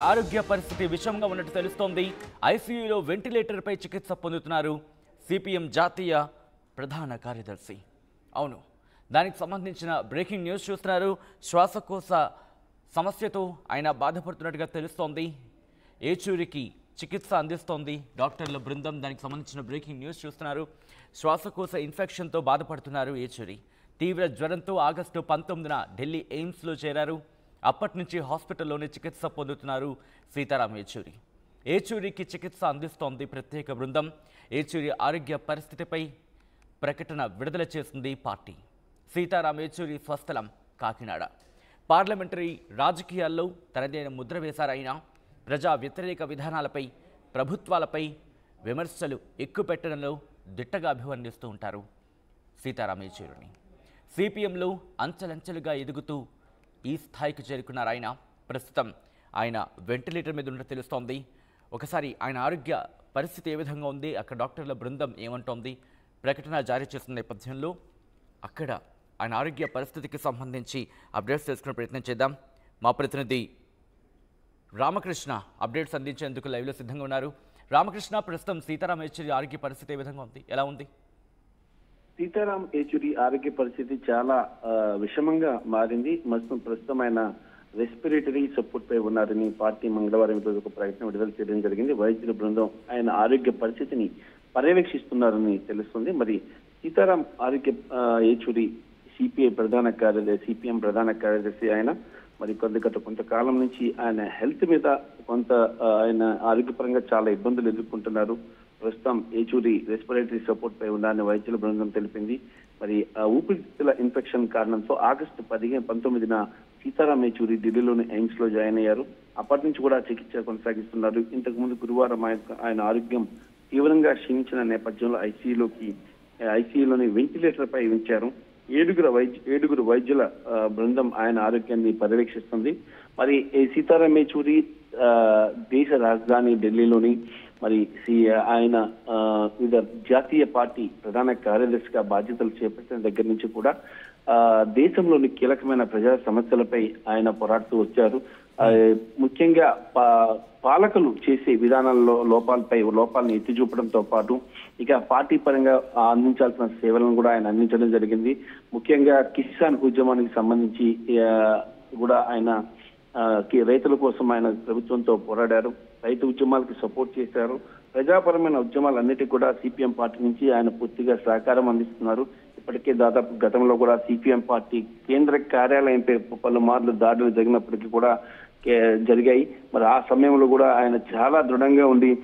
ఆరోగ్య పరిస్థితి విషమంగా ఉన్నట్టు తెలుస్తోంది. ఐసీయూలో వెంటిలేటర్పై చికిత్స పొందుతున్నారు సిపిఎం జాతీయ ప్రధాన కార్యదర్శి. అవును దానికి సంబంధించిన బ్రేకింగ్ న్యూస్ చూస్తున్నారు. శ్వాసకోశ సమస్యతో ఆయన బాధపడుతున్నట్టుగా తెలుస్తోంది. ఏచూరికి చికిత్స అందిస్తోంది డాక్టర్ల బృందం. దానికి సంబంధించిన బ్రేకింగ్ న్యూస్ చూస్తున్నారు. శ్వాసకోశ ఇన్ఫెక్షన్తో బాధపడుతున్నారు ఏచూరి. తీవ్ర జ్వరంతో ఆగస్టు పంతొమ్మిదిన ఢిల్లీ ఎయిమ్స్లో చేరారు. అప్పటి నుంచి హాస్పిటల్లోనే చికిత్స పొందుతున్నారు సీతారాం ఏచూరి ఏచూరికి చికిత్స అందిస్తోంది ప్రత్యేక బృందం. ఏచూరి ఆరోగ్య పరిస్థితిపై ప్రకటన విడుదల చేసింది పార్టీ. సీతారాం ఏచూరి స్వస్థలం కాకినాడ. పార్లమెంటరీ రాజకీయాల్లో తనదైన ముద్ర వేశారైనా ప్రజా వ్యతిరేక విధానాలపై ప్రభుత్వాలపై విమర్శలు ఎక్కుపెట్టడంలో దిట్టగా అభివర్ణిస్తూ ఉంటారు సీతారాం యేచూరిని. సిపిఎంలో అంచెలంచెలుగా ఎదుగుతూ ఈ స్థాయికి చేరుకున్నారు ఆయన. ప్రస్తుతం ఆయన వెంటిలేటర్ మీద ఉన్నట్టు తెలుస్తోంది. ఒకసారి ఆయన ఆరోగ్య పరిస్థితి ఏ విధంగా ఉంది? అక్కడ డాక్టర్ల బృందం ఏమంటోంది? ప్రకటన జారీ చేసిన నేపథ్యంలో అక్కడ ఆయన ఆరోగ్య పరిస్థితికి సంబంధించి అప్డేట్స్ తెలుసుకునే ప్రయత్నం చేద్దాం. మా ప్రతినిధి రామకృష్ణ అప్డేట్స్ అందించేందుకు లైవ్లో సిద్ధంగా ఉన్నారు. రామకృష్ణ ప్రస్తుతం సీతారాం ఆరోగ్య పరిస్థితి ఏ విధంగా ఉంది? ఎలా ఉంది? సీతారాం యేచూరి ఆరోగ్య పరిస్థితి చాలా విషమంగా మారింది. ప్రస్తుతం ప్రస్తుతం ఆయన రెస్పిరేటరీ సపోర్ట్ పై ఉన్నారని పార్టీ మంగళవారం రోజు ఒక ప్రకటన విడుదల చేయడం జరిగింది. వైద్యుల బృందం ఆయన ఆరోగ్య పరిస్థితిని పర్యవేక్షిస్తున్నారని తెలుస్తుంది. మరి సీతారాం ఆరోగ్య ఆ, యేచూరి సిపిఐ ప్రధాన కార్యదర్శి సిపిఎం ప్రధాన కార్యదర్శి ఆయన మరి కొంత గత కొంతకాలం నుంచి ఆయన హెల్త్ మీద కొంత ఆయన ఆరోగ్యపరంగా చాలా ఇబ్బందులు ఎదుర్కొంటున్నారు. ప్రస్తుతం ఏచూరి రెస్పిరేటరీ సపోర్ట్ పై ఉండాలని వైద్యుల బృందం తెలిపింది. మరి ఊపిరితిత్తుల ఇన్ఫెక్షన్ కారణంతో ఆగస్టు పదిహేను పంతొమ్మిదిన సీతారాం ఏచూరి ఢిల్లీలోని ఎయిమ్స్లో జాయిన్ అయ్యారు. అప్పటి నుంచి కూడా చికిత్స కొనసాగిస్తున్నారు. ఇంతకు ముందు గురువారం ఆయన ఆయన ఆరోగ్యం తీవ్రంగా క్షీణించిన నేపథ్యంలో ఐసీయూలోకి ఐసీయూలోని వెంటిలేటర్ పై ఉంచారు. ఏడుగురు వైద్య ఏడుగురు వైద్యుల బృందం ఆయన ఆరోగ్యాన్ని పర్యవేక్షిస్తుంది మరి సీతారాం ఏచూరి దేశ రాజధాని ఢిల్లీలోని మరి ఆయన వివిధ జాతీయ పార్టీ ప్రధాన కార్యదర్శిగా బాధ్యతలు చేపట్టిన దగ్గర నుంచి కూడా దేశంలోని కీలకమైన ప్రజా సమస్యలపై ఆయన పోరాడుతూ వచ్చారు. ముఖ్యంగా పా- పాలకులు చేసే విధానాల్లో లోపాలపై లోపాలను ఎత్తి చూపడంతో పాటు ఇక పార్టీ పరంగా అందించాల్సిన సేవలను కూడా ఆయన అందించడం జరిగింది. ముఖ్యంగా కిసాన్ ఉద్యమానికి సంబంధించి కూడా ఆయన రైతుల కోసం ఆయన ప్రభుత్వంతో పోరాడారు. రైతు ఉద్యమాలకు సపోర్ట్ చేశారు. ప్రజాపరమైన ఉద్యమాలన్నిటికీ కూడా సిపిఎం పార్టీ నుంచి ఆయన పూర్తిగా సహకారం అందిస్తున్నారు. ఇప్పటికే దాదాపు గతంలో కూడా సిపిఎం పార్టీ కేంద్ర కార్యాలయంపై పలుమార్లు దాడులు జరిగినప్పటికీ కూడా జరిగాయి. మరి ఆ సమయంలో కూడా ఆయన చాలా దృఢంగా ఉండి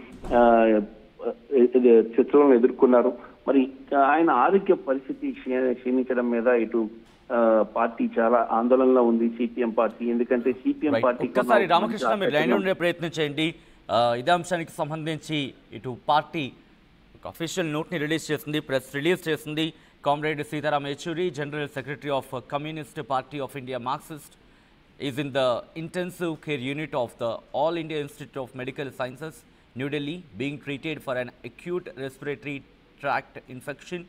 శత్రువులను ఎదుర్కొన్నారు. మరి ఆయన ఆరోగ్య పరిస్థితి క్షీ- క్షీణించడం మీద ఇటు పార్టీ చాలా ఆందోళనలో ఉంది. సిపిఎం పార్టీ ఎందుకంటే సిపిఎం రైట్. పార్టీ రామకృష్ణ మీరు లైన్ ఉండే ప్రయత్నం చేయండి. ఇదే అంశానికి సంబంధించి ఇటు పార్టీ ఒక అఫీషియల్ నోట్ని రిలీజ్ చేసింది ప్రెస్ రిలీజ్ చేసింది comrade Sitaram Yechury general secretary of Communist Party of India Marxist is in the intensive care unit of the All India Institute of Medical Sciences, New Delhi, being treated for an acute respiratory tract infection.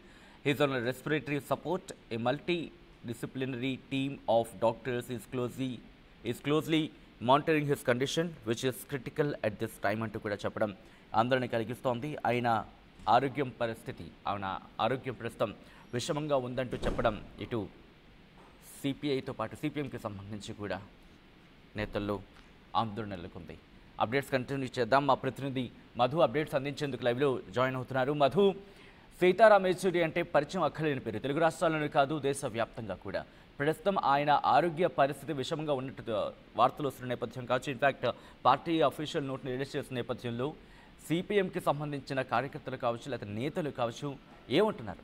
He is on a respiratory support. A multidisciplinary team of doctors is closely is closely monitoring his condition which is critical at this time అంటూ కూడా చెప్పడం ఆందోళన కలిగిస్తోంది. ఆయన ఆరోగ్యం పరిస్థితి ఆయన ఆరోగ్యం ప్రస్తుతం విషమంగా ఉందంటూ చెప్పడం ఇటు సిపిఐతో పాటు సిపిఎంకి సంబంధించి కూడా నేతల్లో ఆందోళన నెలకొంది. అప్డేట్స్ కంటిన్యూ చేద్దాం. మా ప్రతినిధి మధు అప్డేట్స్ అందించేందుకు లైవ్లో జాయిన్ అవుతున్నారు. మధు సీతారాం యేచూరి అంటే పరిచయం అక్కర్లేని పేరు. తెలుగు రాష్ట్రాల్లోనే కాదు దేశవ్యాప్తంగా కూడా. ప్రస్తుతం ఆయన ఆరోగ్య పరిస్థితి విషమంగా ఉన్నట్టు వార్తలు వస్తున్న నేపథ్యం కావచ్చు. ఇన్ఫ్యాక్ట్ పార్టీ అఫీషియల్ నోట్ని రిలీజ్ చేసిన నేపథ్యంలో సిపిఎంకి సంబంధించిన కార్యకర్తలు కావచ్చు లేదా నేతలు కావచ్చు ఏమంటున్నారు?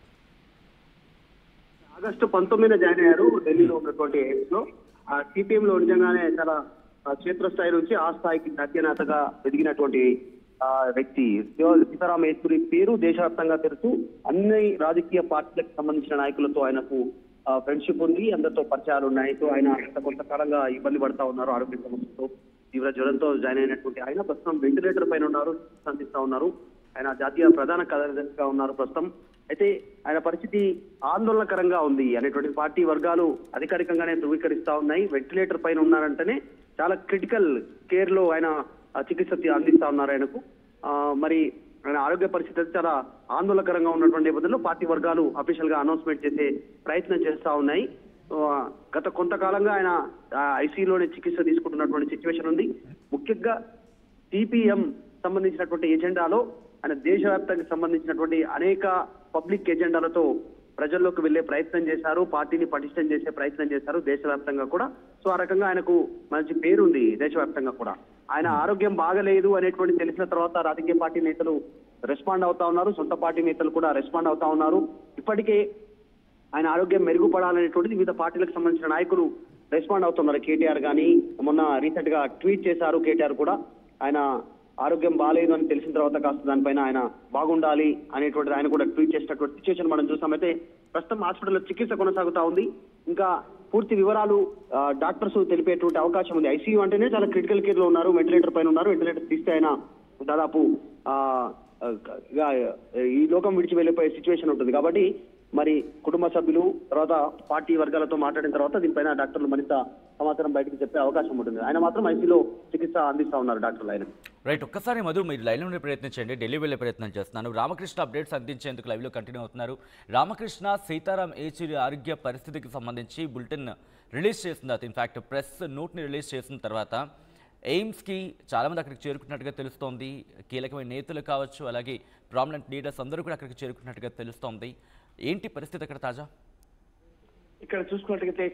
ఆగస్టు పంతొమ్మిదిన జాయిన్ అయ్యారు ఢిల్లీలో ఉన్నటువంటి ఎయిమ్స్లో ఆ సిపిఎం లో నిజంగానే చాలా క్షేత్రస్థాయి నుంచి ఆ స్థాయికి అత్యనేతగా ఎదిగినటువంటి ఆ, వ్యక్తి. సీతారామ యేచూరి పేరు దేశవ్యాప్తంగా తెలుసు. అన్ని రాజకీయ పార్టీలకు సంబంధించిన నాయకులతో ఆయనకు ఫ్రెండ్షిప్ ఉంది. అందరితో పరిచయాలు ఉన్నాయి. సో ఆయన కొంతకాలంగా ఇబ్బంది పడతా ఉన్నారు ఆరోగ్య సమస్యతో తీవ్ర జ్వరంతో జాయిన్ అయినటువంటి ఆయన ప్రస్తుతం వెంటిలేటర్ పైన ఉన్నారు సంధిస్తా ఉన్నారు. ఆయన జాతీయ ప్రధాన కార్యదర్శిగా ఉన్నారు ప్రస్తుతం. అయితే ఆయన పరిస్థితి ఆందోళనకరంగా ఉంది. అనేటువంటి పార్టీ వర్గాలు అధికారికంగానే ధృవీకరిస్తా ఉన్నాయి. వెంటిలేటర్ పైన ఉన్నారంటేనే చాలా క్రిటికల్ కేర్లో ఆయన చికిత్స అందిస్తా ఉన్నారు ఆయనకు. మరి ఆయన ఆరోగ్య పరిస్థితి చాలా ఆందోళనకరంగా ఉన్నటువంటి నేపథ్యంలో పార్టీ వర్గాలు అఫీషియల్గా అనౌన్స్మెంట్ చేసే ప్రయత్నం చేస్తా ఉన్నాయి. గత కొంతకాలంగా ఆయన ఐసీయూలోనే చికిత్స తీసుకుంటున్నటువంటి సిచ్యువేషన్ ఉంది. ముఖ్యంగా సిపిఎం సంబంధించినటువంటి ఎజెండాలో ఆయన దేశవ్యాప్తంగా సంబంధించినటువంటి అనేక పబ్లిక్ ఎజెండాలతో ప్రజల్లోకి వెళ్ళే ప్రయత్నం చేశారు పార్టీని పటిష్టం చేసే ప్రయత్నం చేశారు దేశవ్యాప్తంగా కూడా. సో ఆ రకంగా ఆయనకు మంచి పేరుంది దేశవ్యాప్తంగా కూడా. ఆయన ఆరోగ్యం బాగలేదు అనేటువంటి తెలిసిన తర్వాత రాజకీయ పార్టీ నేతలు రెస్పాండ్ అవుతా ఉన్నారు. సొంత పార్టీ నేతలు కూడా రెస్పాండ్ అవుతా ఉన్నారు. ఇప్పటికే ఆయన ఆరోగ్యం మెరుగుపడాలనేటువంటిది వివిధ పార్టీలకు సంబంధించిన నాయకులు రెస్పాండ్ అవుతున్నారు. కేటీఆర్ గాని మొన్న రీసెంట్గా ట్వీట్ చేశారు కేటీఆర్ కూడా. ఆయన ఆరోగ్యం బాగాలేదు అని తెలిసిన తర్వాత కాస్త దానిపైన ఆయన బాగుండాలి అనేటువంటిది ఆయన కూడా ట్వీట్ చేసినటువంటి సిచ్యువేషన్ మనం చూసామైతే ప్రస్తుతం హాస్పిటల్లో చికిత్స కొనసాగుతా ఉంది. ఇంకా పూర్తి వివరాలు డాక్టర్స్ తెలిపేటువంటి అవకాశం ఉంది. ఐసీయూ అంటేనే చాలా క్రిటికల్ కేర్లో ఉన్నారు వెంటిలేటర్ పైన ఉన్నారు. వెంటిలేటర్ తీస్తే ఆయన దాదాపు ఈ లోకం విడిచి వెళ్ళిపోయే సిచ్యువేషన్ ఉంటుంది. కాబట్టి మరి కుటుంబ సభ్యులు తర్వాత పార్టీ వర్గాలతో మాట్లాడిన తర్వాత దీనిపైన డాక్టర్లు మరింత సమాచారం బయటకు చెప్పే అవకాశం ఉంటుంది. ఆయన మాత్రం ఐసీలో చికిత్స అందిస్తా ఉన్నారు డాక్టర్లు ఆయన రైట్ ఒక్కసారి మధు మీరు లైవ్ ఉండే ప్రయత్నించండి ఢిల్లీ వెళ్ళే ప్రయత్నం చేస్తున్నాను రామకృష్ణ అప్డేట్స్ అందించేందుకు లైవ్లో కంటిన్యూ అవుతున్నారు. రామకృష్ణ సీతారాం ఏచూరి ఆరోగ్య పరిస్థితికి సంబంధించి బులెటిన్ రిలీజ్ చేసింది. ఇన్ఫ్యాక్ట్ ప్రెస్ నోట్ని రిలీజ్ చేసిన తర్వాత ఎయిమ్స్కి చాలామంది అక్కడికి చేరుకున్నట్టుగా తెలుస్తోంది. కీలకమైన నేతలు కావచ్చు అలాగే ప్రామినెంట్ లీడర్స్ అందరూ కూడా అక్కడికి చేరుకున్నట్టుగా తెలుస్తోంది. ఏంటి పరిస్థితి అక్కడ తాజా? ఇక్కడ చూసుకున్నట్లయితే